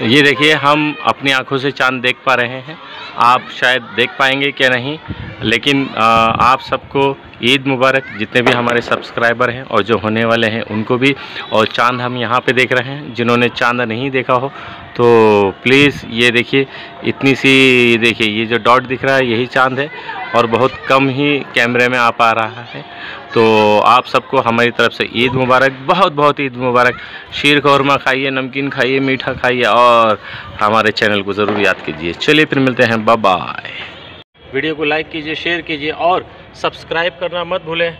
ये देखिए, हम अपनी आँखों से चाँद देख पा रहे हैं। आप शायद देख पाएँगे क्या नहीं, लेकिन आप सबको ईद मुबारक, जितने भी हमारे सब्सक्राइबर हैं और जो होने वाले हैं उनको भी। और चाँद हम यहाँ पे देख रहे हैं, जिन्होंने चाँद नहीं देखा हो। तो प्लीज़ ये देखिए, इतनी सी देखिए, ये जो डॉट दिख रहा है, यही चाँद है। और बहुत कम ही कैमरे में आ पा रहा है। तो आप सबको हमारी तरफ़ से ईद मुबारक, बहुत बहुत ईद मुबारक। शीर कौरमा खाइए, नमकीन खाइए, मीठा खाइए और हमारे चैनल को ज़रूर याद कीजिए। चलिए फिर मिलते हैं बाय वीडियो को लाइक कीजिए, शेयर कीजिए और सब्सक्राइब करना मत भूलें।